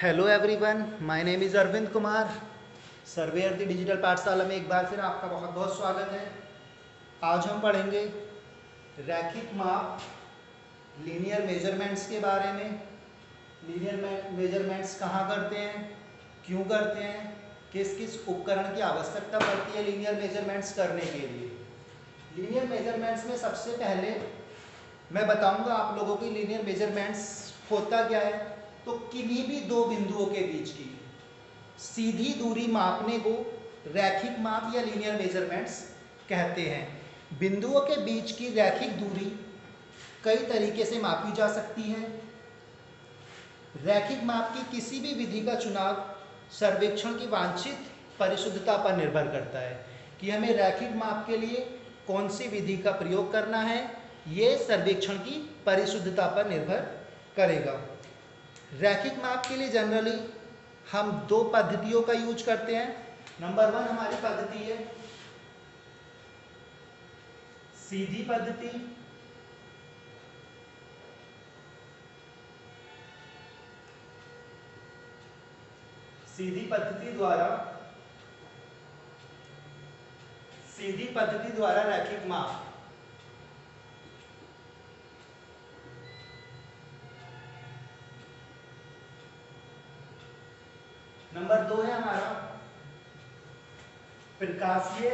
Hello everyone my name is Arvind Kumar surveyor the digital Pathshala में एक बार फिर आपका बहुत बहुत स्वागत है। आज हम पढ़ेंगे रैखिक माप लीनियर मेजरमेंट्स के बारे में। लीनियर मेजरमेंट्स कहाँ करते हैं, क्यों करते हैं, किस किस उपकरण की आवश्यकता पड़ती है लीनियर मेजरमेंट्स करने के लिए। लीनियर मेजरमेंट्स में सबसे पहले मैं बताऊँगा आप लोगों की लीनियर मेजरमेंट्स होता क्या है। तो किन्हीं भी दो बिंदुओं के बीच की सीधी दूरी मापने को रैखिक माप या लीनियर मेजरमेंट्स कहते हैं। बिंदुओं के बीच की रैखिक दूरी कई तरीके से मापी जा सकती है। रैखिक माप की किसी भी विधि का चुनाव सर्वेक्षण की वांछित परिशुद्धता पर निर्भर करता है कि हमें रैखिक माप के लिए कौन सी विधि का प्रयोग करना है। ये सर्वेक्षण की परिशुद्धता पर निर्भर करेगा। रैखिक माप के लिए जनरली हम दो पद्धतियों का यूज़ करते हैं। नंबर वन हमारी पद्धति है सीधी पद्धति। सीधी पद्धति द्वारा सीधी पद्धति द्वारा रैखिक माप। नंबर दो है हमारा। प्रकाशीय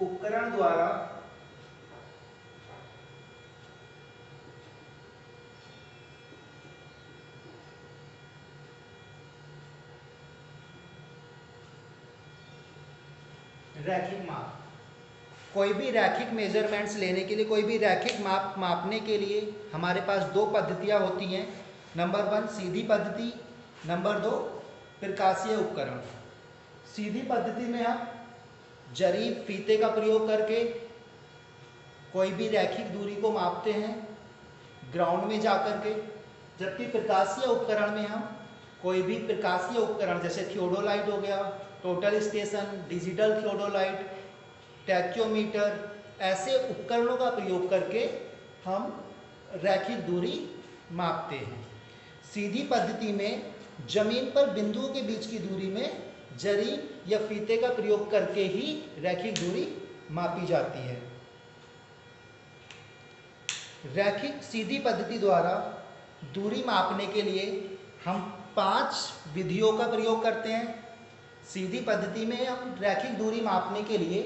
उपकरण द्वारा रैखिक माप। कोई भी रैखिक मेजरमेंट्स लेने के लिए, कोई भी रैखिक माप, मापने के लिए हमारे पास दो पद्धतियाँ होती हैं। नंबर वन सीधी पद्धति। नंबर दो प्रकाशीय उपकरण। सीधी पद्धति में हम जरीब फीते का प्रयोग करके कोई भी रैखिक दूरी को मापते हैं ग्राउंड में जा कर के। जबकि प्रकाशीय उपकरण में हम कोई भी प्रकाशीय उपकरण, जैसे थियोडोलाइट हो गया total station digital theodolite tacheometer ऐसे उपकरणों का प्रयोग करके हम रैखिक दूरी मापते हैं। सीधी पद्धति में ज़मीन पर बिंदुओं के बीच की दूरी में जरी या फीते का प्रयोग करके ही रैखिक दूरी मापी जाती है। रैखिक सीधी पद्धति द्वारा दूरी मापने के लिए हम पाँच विधियों का प्रयोग करते हैं। सीधी पद्धति में हम रैखिक दूरी मापने के लिए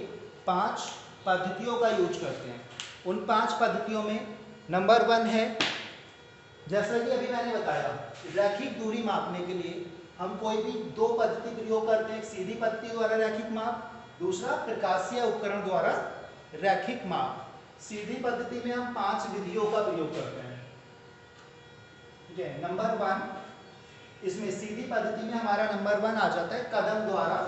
पाँच पद्धतियों का यूज़ करते हैं। उन पाँच पद्धतियों में नंबर वन है, जैसा कि अभी मैंने बताया, रैखिक दूरी मापने के लिए हम कोई भी दो पद्धति प्रयोग करते हैं सीधी पद्धति द्वारा रैखिक माप, दूसरा प्रकाशीय उपकरण द्वारा रैखिक माप। सीधी पद्धति में हम पाँच विधियों का प्रयोग करते हैं। ठीक है, नंबर वन, इसमें सीधी पद्धति में हमारा नंबर वन आ जाता है, कदम द्वारा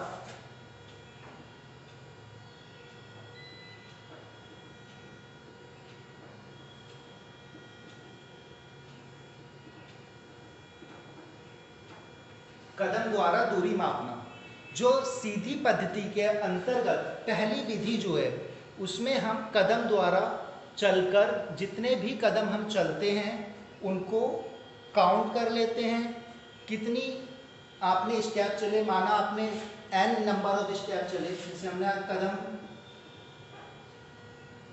कदम द्वारा दूरी मापना। जो सीधी पद्धति के अंतर्गत पहली विधि जो है, उसमें हम कदम द्वारा चलकर जितने भी कदम हम चलते हैं, उनको काउंट कर लेते हैं। कितनी आपने स्टेप चले, माना आपने एन नंबर ऑफ़ स्टेप चले, जैसे हमने कदम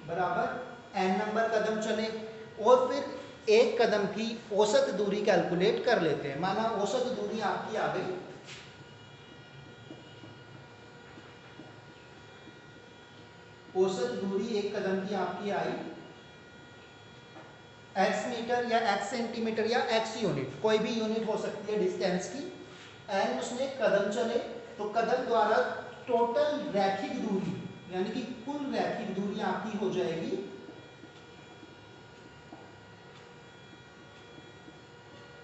बराबर एन नंबर कदम चले, और फिर एक कदम की औसत दूरी कैलकुलेट कर लेते हैं। माना औसत दूरी आपकी आ गई। औसत दूरी एक कदम की आपकी आई। एक्स मीटर या एक्स सेंटीमीटर या एक्स यूनिट कोई भी यूनिट हो सकती है डिस्टेंस की। एंड उसने कदम चले तो कदम द्वारा टोटल रैखिक दूरी, यानी कि कुल रैखिक दूरी आपकी हो जाएगी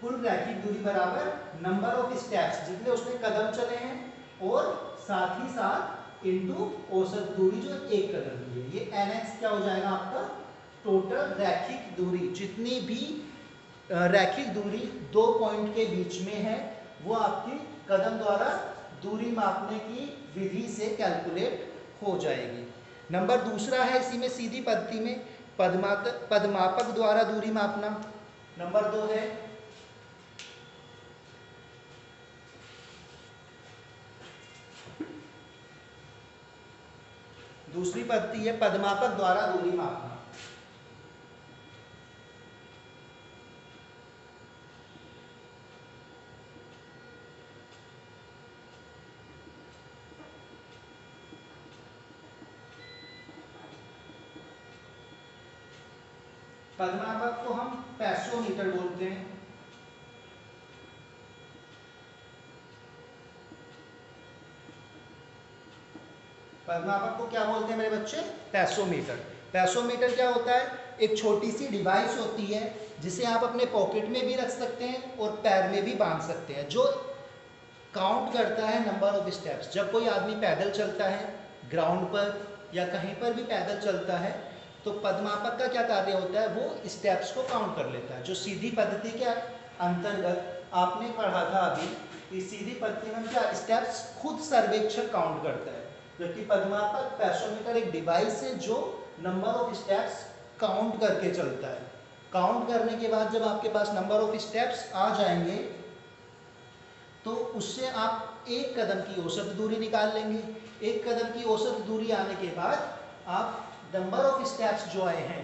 कुल रैखिक दूरी बराबर नंबर ऑफ़ स्टेप्स, जितने उसने कदम चले हैं और साथ ही साथ इनटू औसत दूरी जो एक कदम की है। ये एन एक्स क्या हो जाएगा आपका? टोटल रैखिक दूरी। जितनी भी रैखिक दूरी दो पॉइंट के बीच में है, वो आपकी कदम द्वारा दूरी मापने की विधि से कैलकुलेट हो जाएगी। नंबर दूसरा है इसी में सीधी पद्धति में, पदमात, पदमापक द्वारा दूरी मापना। नंबर दो है दूसरी पद्धति है पदमापक द्वारा दूरी मापना पदमापक को हम पैसोमीटर बोलते हैं पदमापक को क्या बोलते हैं मेरे बच्चे? पैसोमीटर। पैसोमीटर क्या होता है? एक छोटी सी डिवाइस होती है जिसे आप अपने पॉकेट में भी रख सकते हैं और पैर में भी बाँध सकते हैं जो काउंट करता है नंबर ऑफ़ स्टेप्स। जब कोई आदमी पैदल चलता है ग्राउंड पर या कहीं पर भी पैदल चलता है तो पदमापक का क्या कार्य होता है? वो स्टेप्स को काउंट कर लेता है जो सीधी पद्धति के अंतर्गत आपने पढ़ा था अभी कि सीधी पद्धति में क्या स्टेप्स खुद सर्वेक्षण काउंट करता है। जबकि पदमापक पैसोमीटर एक डिवाइस है जो नंबर ऑफ़ स्टेप्स काउंट करके चलता है। काउंट करने के बाद जब आपके पास नंबर ऑफ़ स्टेप्स आ जाएँगे तो उससे आप एक कदम की औसत दूरी निकाल लेंगे। एक कदम की औसत दूरी आने के बाद आप नंबर ऑफ़ स्टेप्स जो आए हैं,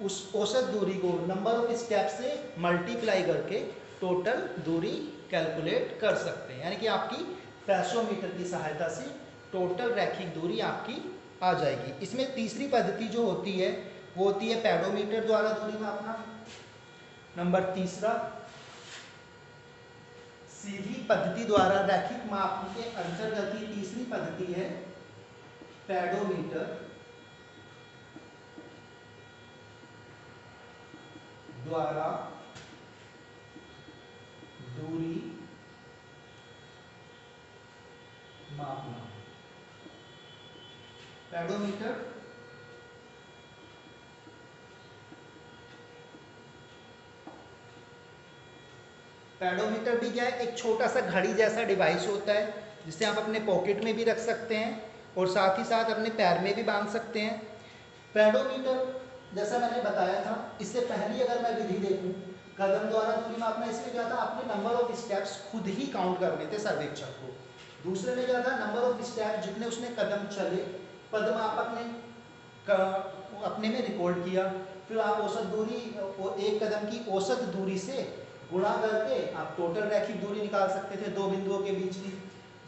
उस औसत दूरी को नंबर ऑफ़ स्टेप से मल्टीप्लाई करके टोटल दूरी कैलकुलेट कर सकते हैं। यानी कि आपकी पैसोमीटर की सहायता से टोटल रैखिक दूरी आपकी आ जाएगी। इसमें तीसरी पद्धति जो होती है, वो होती है पैडोमीटर द्वारा दूरी मापना। नंबर तीसरा, सीधी पद्धति द्वारा रैखिक माप के अंतर्गत ही तीसरी पद्धति है पैडोमीटर द्वारा दूरी मापना। पैडोमीटर पैडोमीटर भी क्या है? एक छोटा सा घड़ी जैसा डिवाइस होता है, जिसे आप अपने पॉकेट में भी रख सकते हैं और साथ ही साथ अपने पैर में भी बाँध सकते हैं। पैडोमीटर जैसा मैंने बताया था, इससे पहले अगर मैं विधि देखूँ, कदम द्वारा दूरी मापना इसमें क्या था? अपने नंबर ऑफ़ स्टेप्स खुद ही काउंट करने थे सर्वेक्षक को। दूसरे में क्या था? नंबर ऑफ़ स्टेप जितने उसने कदम चले पदमापक ने अपने में रिकॉर्ड किया। फिर आप औसत दूरी एक कदम की औसत दूरी से गुणा करके आप टोटल रैखिक दूरी निकाल सकते थे दो बिंदुओं के बीच की।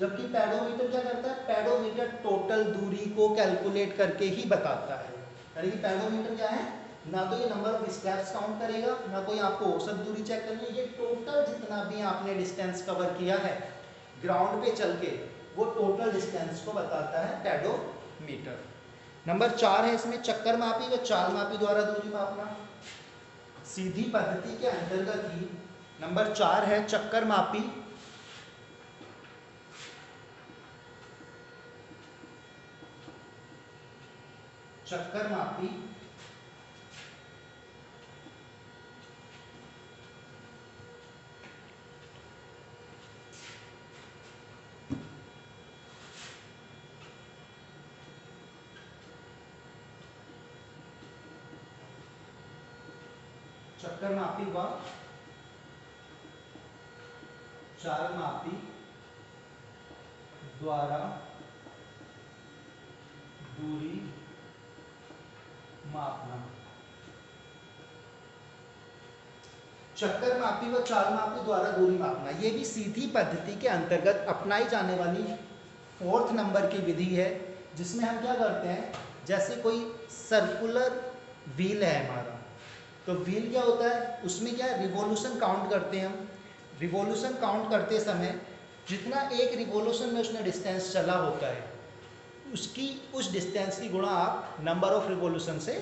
जबकि पैडोमीटर क्या करता है? पैडोमीटर टोटल दूरी को कैलकुलेट करके ही बताता है। यानी कि पैडोमीटर क्या है? ना तो ये नंबर ऑफ़ स्टेप्स काउंट करेगा, ना कोई आपको औसत दूरी चेक करनी ये टोटल जितना भी आपने डिस्टेंस कवर किया है ग्राउंड पे चल के, वो टोटल डिस्टेंस को बताता है पैडोमीटर नंबर चार है इसमें चक्कर मापी व चाल मापी द्वारा दूरी मापना। सीधी पद्धति के अंतर्गत ही नंबर चार है चक्कर मापी। चक्कर मापी चक्कर मापी व चाल मापी। द्वारा। दूरी। मापना। चक्कर मापी व चाल मापी द्वारा दूरी मापना। ये भी सीधी पद्धति के अंतर्गत अपनाई जाने वाली फोर्थ नंबर की विधि है, जिसमें हम क्या करते हैं? जैसे कोई सर्कुलर व्हील है हमारा तो व्हील क्या होता है? उसमें क्या है? रिवोल्यूशन काउंट करते हैं हम। रिवोल्यूशन काउंट करते समय जितना एक रिवोल्यूशन में उसने डिस्टेंस चला होता है, उसकी, उस डिस्टेंस की गुणा आप नंबर ऑफ़ रिवोल्यूशन से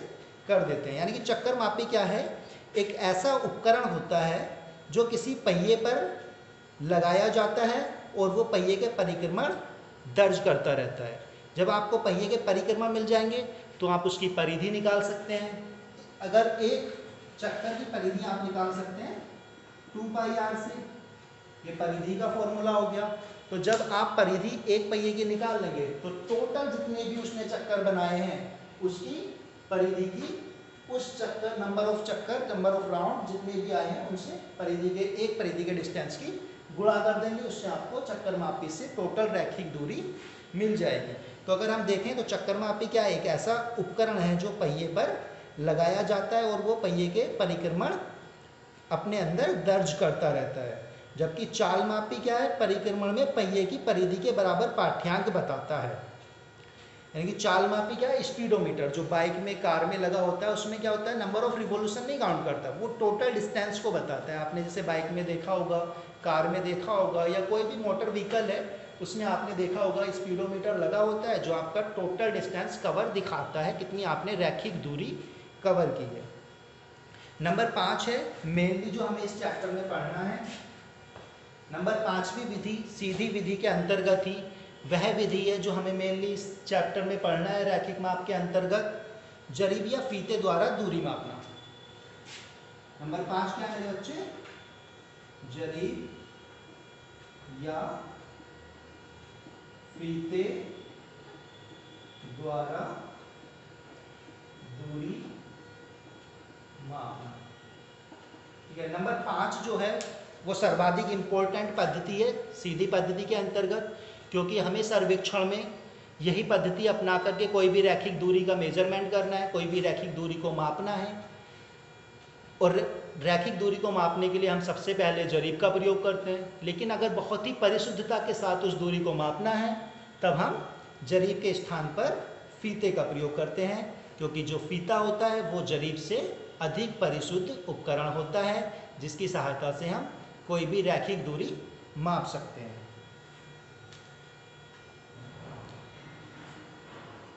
कर देते हैं। यानी कि चक्कर मापी क्या है? एक ऐसा उपकरण होता है जो किसी पहिए पर लगाया जाता है और वो पहिए के परिक्रमण दर्ज करता रहता है। जब आपको पहिए के परिक्रमण मिल जाएँगे तो आप उसकी परिधि निकाल सकते हैं। अगर एक चक्कर की परिधि आप निकाल सकते हैं। टू पाई आर से। ये परिधि का फॉर्मूला हो गया। तो जब आप परिधि एक पहिए की निकाल लेंगे तो टोटल जितने भी उसने चक्कर बनाए हैं, उसकी परिधि की उस चक्कर नंबर ऑफ़ चक्कर नंबर ऑफ़ राउंड जितने भी आए हैं, उनसे परिधि के, एक परिधि के डिस्टेंस की गुणा कर देंगे। उससे आपको चक्कर मापी से टोटल रैखिक दूरी मिल जाएगी। तो अगर हम देखें तो चक्कर मापी क्या एक ऐसा उपकरण है जो पहिए पर लगाया जाता है और वो पहिए के परिक्रमण अपने अंदर दर्ज करता रहता है। जबकि चाल मापी क्या है? परिक्रमण में पहिए की परिधि के बराबर पाठ्यांक बताता है। यानी कि चाल मापी क्या है? स्पीडोमीटर, जो बाइक में, कार में लगा होता है, उसमें क्या होता है? नंबर ऑफ़ रिवोल्यूशन नहीं काउंट करता। वो टोटल डिस्टेंस को बताता है। आपने जैसे बाइक में देखा होगा, कार में देखा होगा, या कोई भी मोटर व्हीकल है, उसमें आपने देखा होगा, स्पीडोमीटर लगा होता है, जो आपका टोटल डिस्टेंस कवर दिखाता है, कितनी आपने रैखिक दूरी कवर की है नंबर पाँच है मेनली जो हमें इस चैप्टर में पढ़ना है, नंबर पाँचवीं विधि, सीधी विधि के अंतर्गत ही, वह विधि है जो हमें मेनली इस चैप्टर में पढ़ना है, रैखिक माप के अंतर्गत, जरीब या फीते द्वारा दूरी मापना। नंबर पाँच क्या मेरे बच्चे? जरीब या फीते द्वारा दूरी मापना ठीक है। नंबर पाँच जो है, वो सर्वाधिक इम्पोर्टेंट पद्धति है, सीधी पद्धति के अंतर्गत, क्योंकि हमें सर्वेक्षण में यही पद्धति अपना करके कोई भी रैखिक दूरी का मेज़रमेंट करना है, कोई भी रैखिक दूरी को मापना है। और रैखिक दूरी को मापने के लिए हम सबसे पहले जरीब का प्रयोग करते हैं। लेकिन अगर बहुत ही परिशुद्धता के साथ उस दूरी को मापना है, तब हम जरीब के स्थान पर फीते का प्रयोग करते हैं, क्योंकि जो फीता होता है, वो जरीब से अधिक परिशुद्ध उपकरण होता है, जिसकी सहायता से हम कोई भी रैखिक दूरी माप सकते हैं।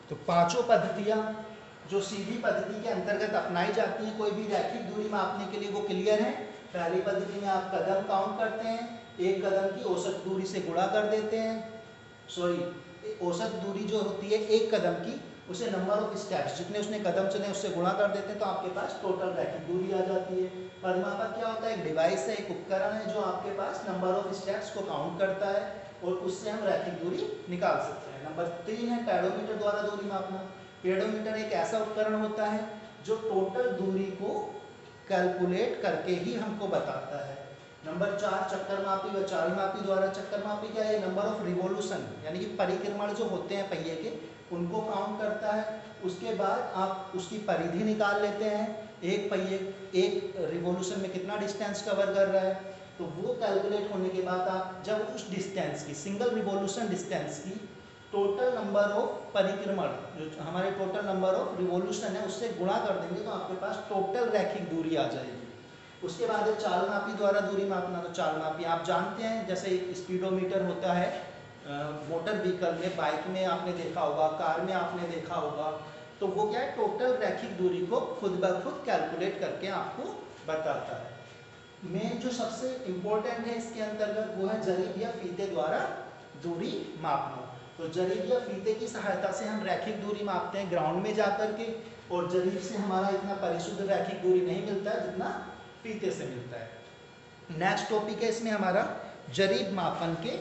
तो पाँचों पद्धतियाँ जो सीधी पद्धति के अंतर्गत अपनाई जाती हैं कोई भी रैखिक दूरी मापने के लिए, वो क्लियर है। पहली पद्धति में आप कदम काउंट करते हैं, एक कदम की औसत दूरी से गुणा कर देते हैं। सॉरी औसत दूरी जो होती है, एक कदम की उसे नंबर ऑफ़ स्टेप्स जितने उसने कदम चले उससे गुणा कर देते हैं तो आपके पास टोटल रैखिक दूरी आ जाती है। पदमापक क्या होता है? एक डिवाइस है, एक उपकरण है, जो आपके पास नंबर ऑफ़ स्टेप्स को काउंट करता है, और उससे हम रैखिक दूरी निकाल सकते हैं। नंबर तीन है पैडोमीटर द्वारा दूरी मापना। पेडोमीटर एक ऐसा उपकरण होता है, जो टोटल दूरी को कैलकुलेट करके ही हमको बताता है। नंबर चार, चक्कर मापी व चाल मापी द्वारा। चक्कर मापी क्या है? नंबर ऑफ़ रिवोल्यूशन यानी कि परिक्रमण जो होते हैं पहिए के उनको काउंट करता है, उसके बाद आप उसकी परिधि निकाल लेते हैं। एक पहिए एक रिवोल्यूशन में कितना डिस्टेंस कवर कर रहा है तो वो कैलकुलेट होने के बाद आप जब उस डिस्टेंस की सिंगल रिवोल्यूशन डिस्टेंस की टोटल नंबर ऑफ़ परिक्रमण, जो हमारे टोटल नंबर ऑफ़ रिवोल्यूशन है, उससे गुणा कर देंगे तो आपके पास टोटल रैखिक दूरी आ जाएगी। उसके बाद है चालमापी द्वारा दूरी मापना तो चाल मापी आप जानते हैं, जैसे स्पीडोमीटर होता है मोटर व्हीकल में बाइक में आपने देखा होगा कार में आपने देखा होगा तो वो क्या है टोटल रैखिक दूरी को खुद ब खुद कैलकुलेट करके आपको बताता है। मेन जो सबसे इम्पोर्टेंट है इसके अंतर्गत वो है जरीब या फीते द्वारा दूरी मापना। तो जरीब या फीते की सहायता से हम रैखिक दूरी मापते हैं ग्राउंड में जाकर के, और जरीब से हमारा इतना परिशुद्ध रैखिक दूरी नहीं मिलता है जितना फीते से मिलता है। नेक्स्ट टॉपिक है इसमें हमारा जरीब मापन के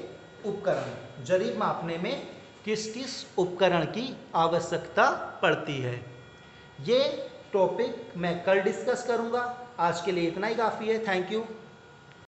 उपकरण जरीब मापने में किस किस उपकरण की आवश्यकता पड़ती है। ये टॉपिक मैं कल डिस्कस करूँगा। आज के लिए इतना ही, काफ़ी है। Thank you